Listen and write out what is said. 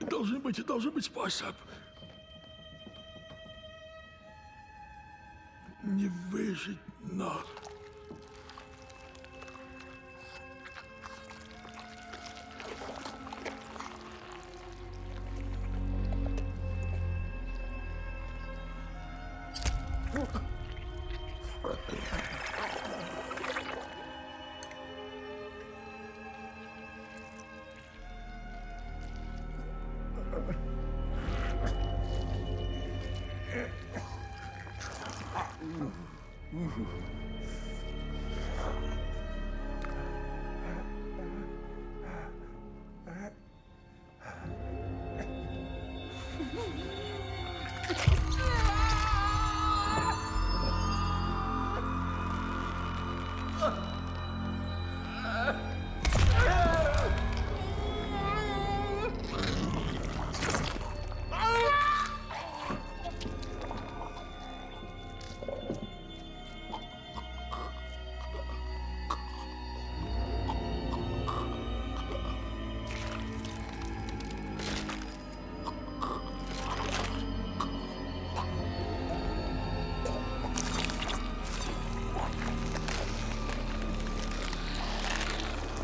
Должен быть, должен быть способ. Не выжить, но... Oh. Okay.